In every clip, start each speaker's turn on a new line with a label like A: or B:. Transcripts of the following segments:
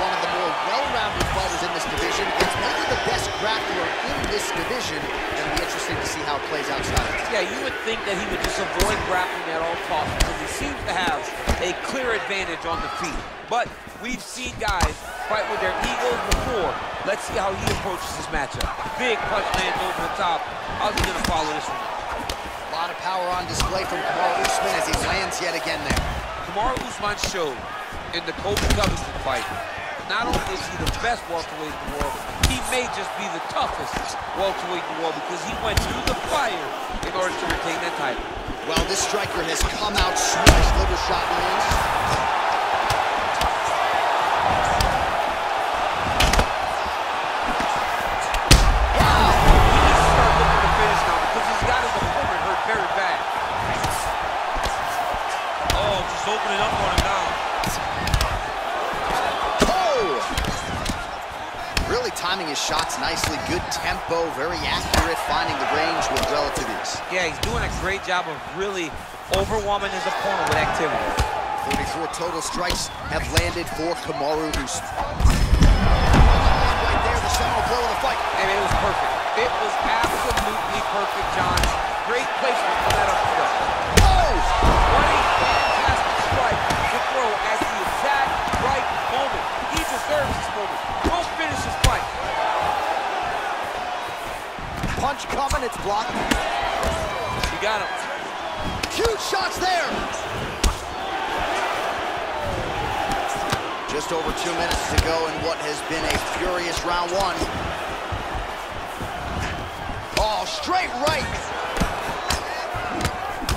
A: one of the more well-rounded fighters in this division. It's maybe the best grappler in this division. It'll be interesting to see how it plays outside.
B: Yeah, you would think that he would just avoid grappling at all costs because he seems to have a clear advantage on the feet. But we've seen guys fight with their egos before. Let's see how he approaches this matchup. Big punch lands over the top. How's he gonna follow this one?
A: A lot of power on display from Kamaru Usman as he lands yet again there.
B: Kamaru Usman showed in the Colby Covington fight, not only is he the best welterweight in the world, he may just be the toughest welterweight in the world because he went through the fire in order to retain that title.
A: Well, this striker has come out swinging liver shot lands.
B: Oh, opening up on him now.
A: Really timing his shots nicely. Good tempo, very accurate, finding the range with relative ease.
B: Yeah, he's doing a great job of really overwhelming his opponent with activity.
A: 44 total strikes have landed for Kamaru Usman. Right there, the seminal blow of the fight.
B: This moment. Finish his fight.
A: Punch coming, it's blocked.
B: You got him.
A: Huge shots there. Just over two minutes to go in what has been a furious round one. Oh, straight right.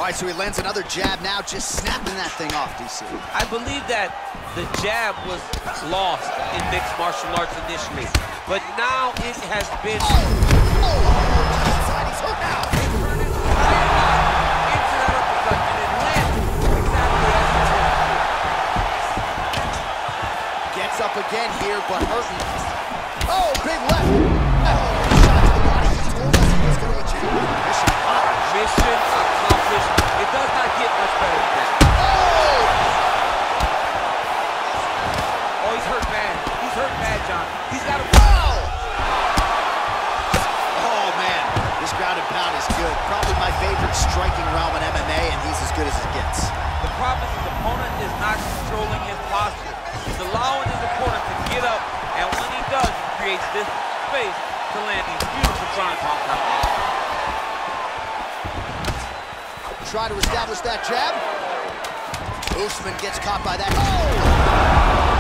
A: All right, so he lands another jab now, just snapping that thing off, DC.
B: I believe that the jab was lost in mixed martial arts initially, but now it has been...
A: Oh, oh, inside, he's hurt now. Gets up again here, but hurting. Oh, big
B: John. He's got to...
A: Wow! Oh, man. This ground and pound is good. Probably my favorite striking realm in MMA, and he's as good as it gets.
B: The problem is his opponent is not controlling his posture. He's allowing his opponent to get up, and when he does, he creates this space to land these beautiful pound combinations.
A: Try to establish that jab. Usman gets caught by that. Oh!